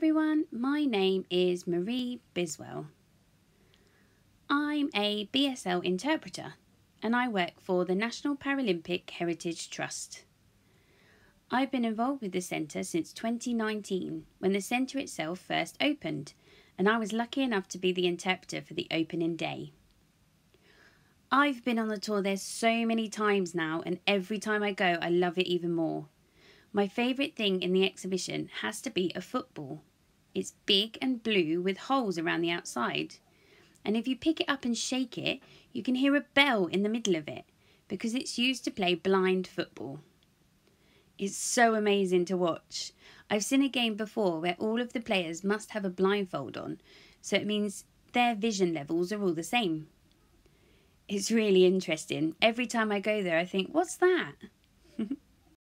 Everyone, my name is Marie Biswell. I'm a BSL interpreter and I work for the National Paralympic Heritage Trust. I've been involved with the centre since 2019 when the centre itself first opened and I was lucky enough to be the interpreter for the opening day. I've been on the tour there so many times now and every time I go I love it even more. My favourite thing in the exhibition has to be a football. It's big and blue with holes around the outside. And if you pick it up and shake it, you can hear a bell in the middle of it because it's used to play blind football. It's so amazing to watch. I've seen a game before where all of the players must have a blindfold on, so it means their vision levels are all the same. It's really interesting. Every time I go there, I think, what's that?